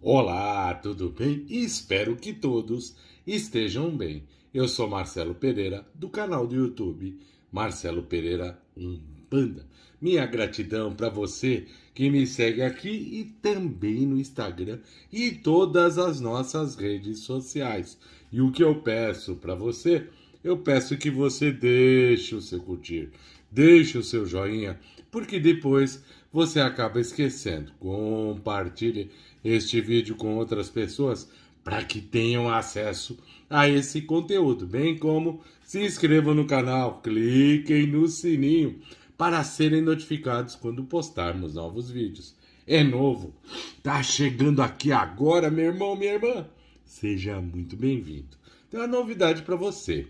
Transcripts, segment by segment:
Olá, tudo bem? Espero que todos estejam bem. Eu sou Marcelo Pereira, do canal do YouTube Marcelo Pereira Umbanda. Minha gratidão para você que me segue aqui e também no Instagram e todas as nossas redes sociais. E o que eu peço para você? Eu peço que você deixe o seu curtir, deixe o seu joinha, porque depois você acaba esquecendo. Compartilhe este vídeo com outras pessoas para que tenham acesso a esse conteúdo, bem como se inscrevam no canal, cliquem no sininho para serem notificados quando postarmos novos vídeos. É novo, tá chegando aqui agora, meu irmão, minha irmã. Seja muito bem-vindo. Tem uma novidade para você.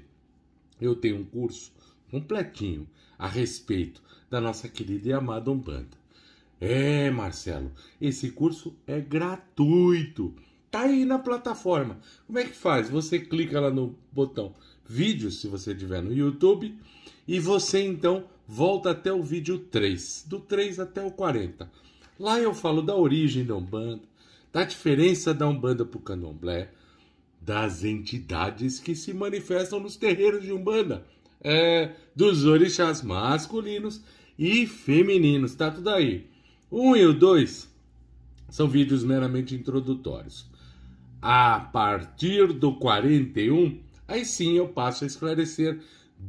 Eu tenho um curso completinho a respeito da nossa querida e amada Umbanda. É, Marcelo, esse curso é gratuito. Tá aí na plataforma. Como é que faz? Você clica lá no botão vídeos, se você tiver no YouTube, e você então volta até o vídeo 3, do 3 até o 40. Lá eu falo da origem da Umbanda, da diferença da Umbanda para o Candomblé, das entidades que se manifestam nos terreiros de Umbanda, é, dos orixás masculinos e femininos, tá tudo aí. Um e o dois são vídeos meramente introdutórios. A partir do 41, aí sim eu passo a esclarecer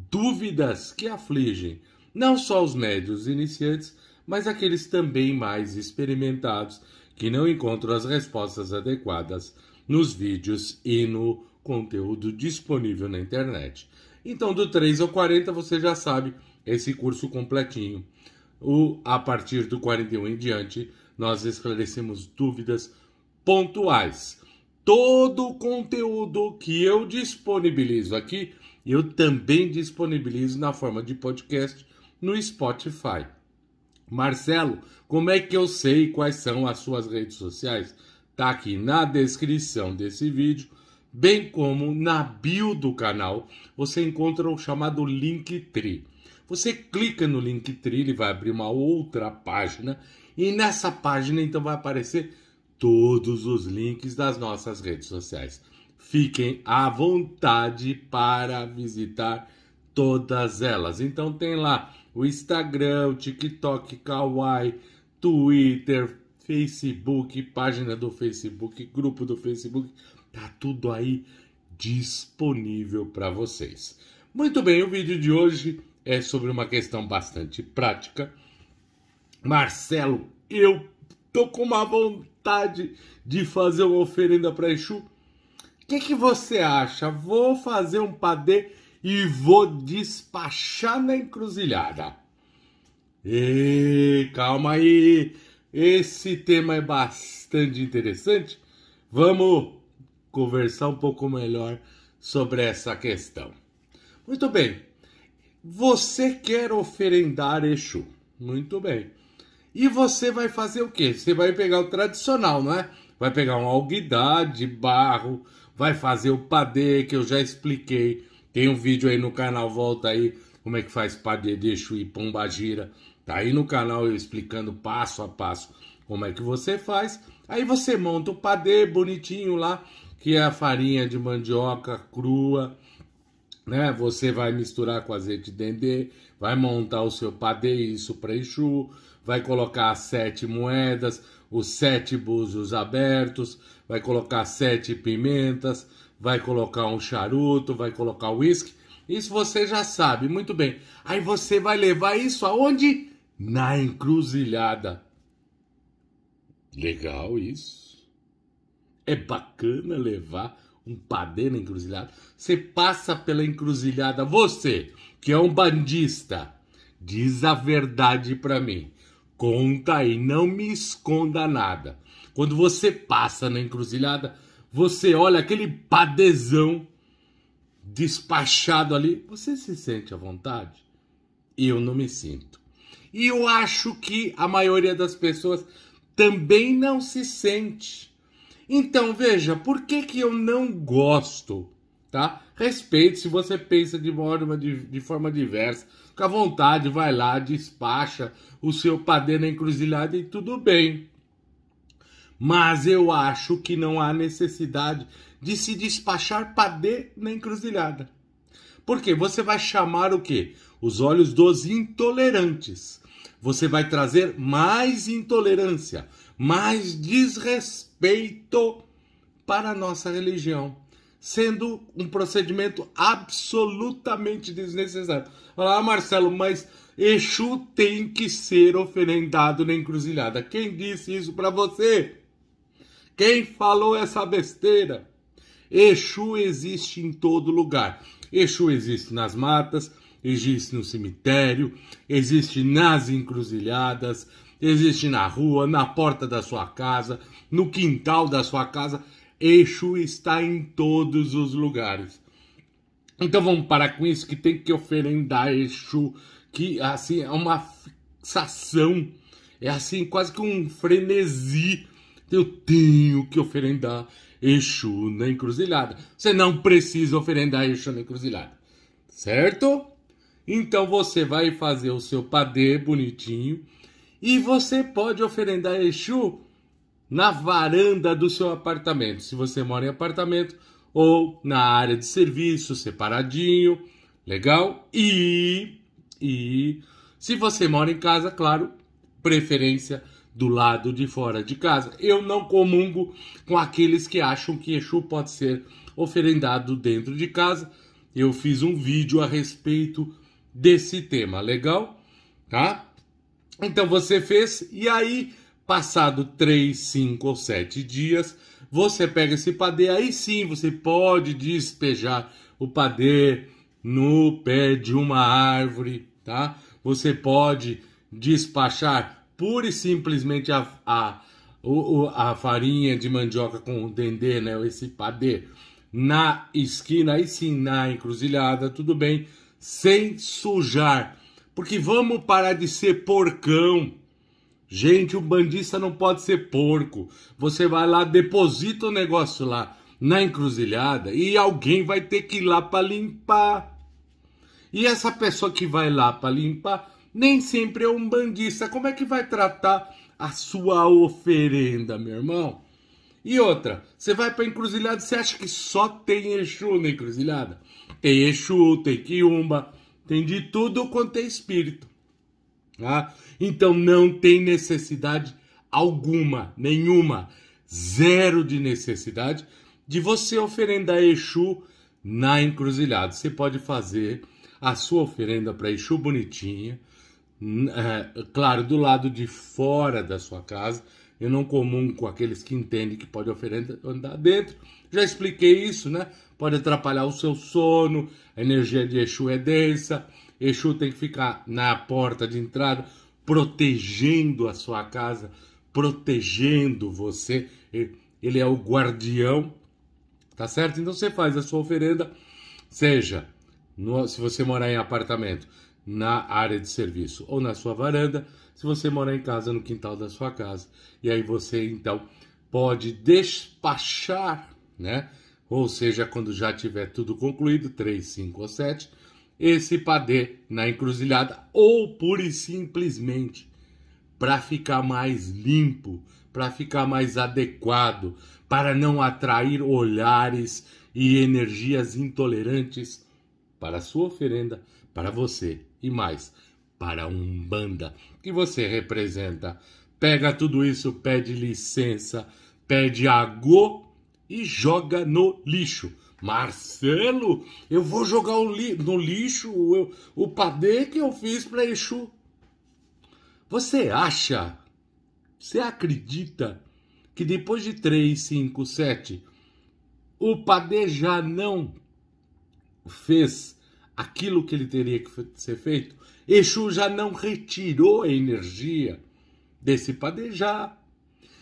dúvidas que afligem não só os médios iniciantes, mas aqueles também mais experimentados que não encontram as respostas adequadas nos vídeos e no conteúdo disponível na internet. Então, do 3 ao 40, você já sabe esse curso completinho o, a partir do 41 em diante, nós esclarecemos dúvidas pontuais. Todo o conteúdo que eu disponibilizo aqui, eu também disponibilizo na forma de podcast no Spotify. Marcelo, como é que eu sei quais são as suas redes sociais? Tá aqui na descrição desse vídeo, bem como na bio do canal, você encontra o chamado Linktree. Você clica no Linktree, ele vai abrir uma outra página e nessa página então vai aparecer todos os links das nossas redes sociais. Fiquem à vontade para visitar todas elas. Então tem lá o Instagram, o TikTok, Kawaii, Twitter, Facebook, página do Facebook, grupo do Facebook, tá tudo aí disponível para vocês. Muito bem, o vídeo de hoje é sobre uma questão bastante prática. Marcelo, eu tô com uma vontade de fazer uma oferenda para Exu. O que, que você acha? Vou fazer um padê e vou despachar na encruzilhada. E calma aí, esse tema é bastante interessante. Vamos conversar um pouco melhor sobre essa questão. Muito bem, você quer oferendar Exu. Muito bem. E você vai fazer o quê? Você vai pegar o tradicional, não é? Vai pegar um alguidar de barro, vai fazer o padê, que eu já expliquei. Tem um vídeo aí no canal, volta aí, como é que faz padê de Exu e pombagira. Tá aí no canal eu explicando passo a passo como é que você faz. Aí você monta o padê bonitinho lá, que é a farinha de mandioca crua, né? Você vai misturar com azeite de dendê, vai montar o seu padê, isso para Exu, vai colocar sete moedas, os sete búzios abertos, vai colocar sete pimentas, vai colocar um charuto, vai colocar uísque. Isso você já sabe, muito bem. Aí você vai levar isso aonde? Na encruzilhada. Legal isso. É bacana levar um padê na encruzilhada. Você passa pela encruzilhada, você que é um bandista, diz a verdade para mim. Conta aí, não me esconda nada. Quando você passa na encruzilhada, você olha aquele padezão despachado ali, você se sente à vontade? Eu não me sinto. E eu acho que a maioria das pessoas também não se sente. Então, veja, por que, que eu não gosto? Tá? Respeite se você pensa de forma, de, de forma diversa. Fica à vontade, vai lá, despacha o seu padê na encruzilhada e tudo bem. Mas eu acho que não há necessidade de se despachar padê na encruzilhada. Porque você vai chamar o quê? Os olhos dos intolerantes. Você vai trazer mais intolerância, mais desrespeito para a nossa religião, sendo um procedimento absolutamente desnecessário. Olha lá, Marcelo, mas Exu tem que ser oferendado na encruzilhada. Quem disse isso para você? Quem falou essa besteira? Exu existe em todo lugar. Exu existe nas matas, existe no cemitério, existe nas encruzilhadas, existe na rua, na porta da sua casa, no quintal da sua casa. Exu está em todos os lugares. Então vamos parar com isso que tem que oferendar Exu, que assim é uma fixação, é assim quase que um frenesi. Eu tenho que oferendar Exu na encruzilhada. Você não precisa oferendar Exu na encruzilhada, certo? Então você vai fazer o seu padê bonitinho e você pode oferendar Exu na varanda do seu apartamento, se você mora em apartamento ou na área de serviço, separadinho, legal? E e se você mora em casa, claro, preferência do lado de fora de casa. Eu não comungo com aqueles que acham que Exu pode ser oferendado dentro de casa. Eu fiz um vídeo a respeito desse tema, legal? Tá? Então você fez, e aí, passado 3, 5 ou 7 dias, você pega esse padê, aí sim você pode despejar o padê no pé de uma árvore, tá? Você pode despachar pura e simplesmente a, a, a farinha de mandioca com o dendê, né? Esse padê na esquina, aí sim na encruzilhada, tudo bem sem sujar. Porque vamos parar de ser porcão. Gente, o bandista não pode ser porco. Você vai lá, deposita o negócio lá na encruzilhada e alguém vai ter que ir lá para limpar. E essa pessoa que vai lá para limpar nem sempre é um bandista. Como é que vai tratar a sua oferenda, meu irmão? E outra, você vai para encruzilhada, você acha que só tem Exu na encruzilhada? Tem Exu, tem Quiumba, tem de tudo quanto é espírito. Tá? Então não tem necessidade alguma, nenhuma, zero de necessidade de você oferendar Exu na encruzilhada. Você pode fazer a sua oferenda para Exu bonitinha, é, claro, do lado de fora da sua casa. Eu não comum com aqueles que entendem que pode oferenda andar dentro. Já expliquei isso, né? pode atrapalhar o seu sono, a energia de Exu é densa, Exu tem que ficar na porta de entrada, protegendo a sua casa, protegendo você. Ele é o guardião, tá certo? Então você faz a sua oferenda, seja no, se você morar em apartamento, na área de serviço ou na sua varanda, se você morar em casa, no quintal da sua casa. E aí você então pode despachar, né? ou seja, quando já tiver tudo concluído, 3, 5 ou 7, esse padê na encruzilhada, ou pura e simplesmente para ficar mais limpo, para ficar mais adequado, para não atrair olhares e energias intolerantes para a sua oferenda, para você e mais, para um banda que você representa. Pega tudo isso, pede licença, pede agô e joga no lixo. Marcelo, eu vou jogar li no lixo o, o padê que eu fiz para Exu. Você acha, você acredita que depois de 3, 5, 7, o padê já não fez aquilo que ele teria que ser feito? Exu já não retirou a energia desse padê já.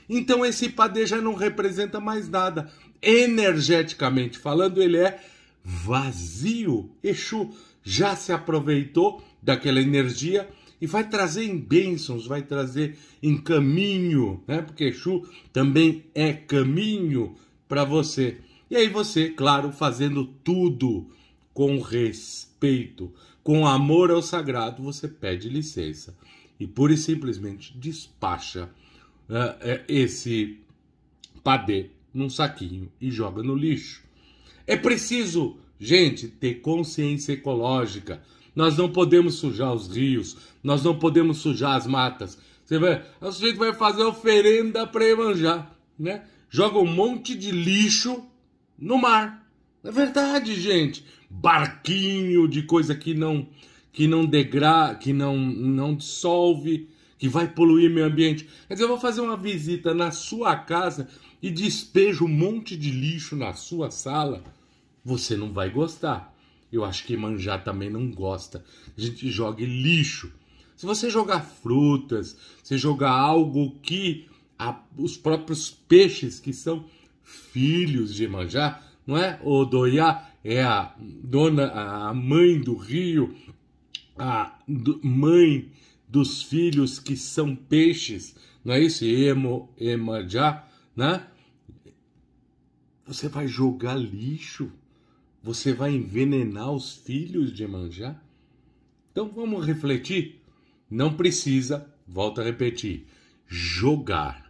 Então esse padê já não representa mais nada. Energeticamente falando, ele é vazio. Exu já se aproveitou daquela energia e vai trazer em bênçãos, vai trazer em caminho, né? Porque Exu também é caminho para você. E aí você, claro, fazendo tudo com respeito, com amor ao sagrado, você pede licença e pura e simplesmente despacha uh, esse padê num saquinho e joga no lixo. É preciso, gente, ter consciência ecológica. Nós não podemos sujar os rios, nós não podemos sujar as matas. Você vai, o sujeito vai fazer oferenda para Iemanjá, né? Joga um monte de lixo no mar. É verdade, gente. Barquinho de coisa que não que não degra, que não não dissolve, que vai poluir meio ambiente. Quer dizer, eu vou fazer uma visita na sua casa e despejo um monte de lixo na sua sala. Você não vai gostar. Eu acho que manjar também não gosta. A gente joga lixo. Se você jogar frutas, se jogar algo que a, os próprios peixes que são filhos de manjar, não é? O doiá é a dona, a mãe do rio, a do, mãe dos filhos que são peixes, não é isso? Emo, emanjá, né? Você vai jogar lixo você vai envenenar os filhos de Emanjá? Então vamos refletir. Não precisa, volto a repetir, jogar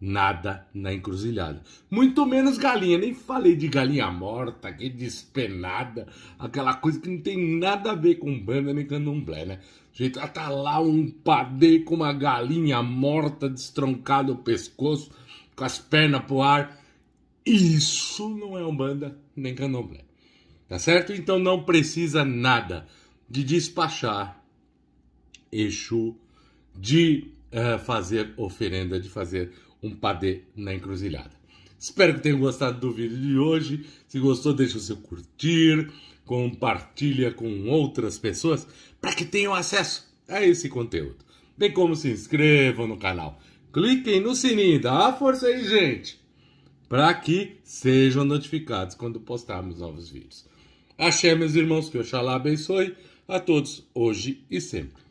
nada na encruzilhada. Muito menos galinha. Nem falei de galinha morta, que despenada, aquela coisa que não tem nada a ver com banda nem candomblé, né? Gente, tá lá um padê com uma galinha morta, destroncada o pescoço, com as pernas pro ar. Isso não é Umbanda nem Candomblé. Tá certo? Então não precisa nada de despachar Exu, de uh, fazer oferenda, de fazer um padê na encruzilhada. Espero que tenham gostado do vídeo de hoje. Se gostou, deixa o seu curtir, compartilha com outras pessoas para que tenham acesso a esse conteúdo. Bem como se inscrevam no canal. Cliquem no sininho, dá força aí, gente para que sejam notificados quando postarmos novos vídeos. Axé, meus irmãos, que Oxalá abençoe a todos, hoje e sempre.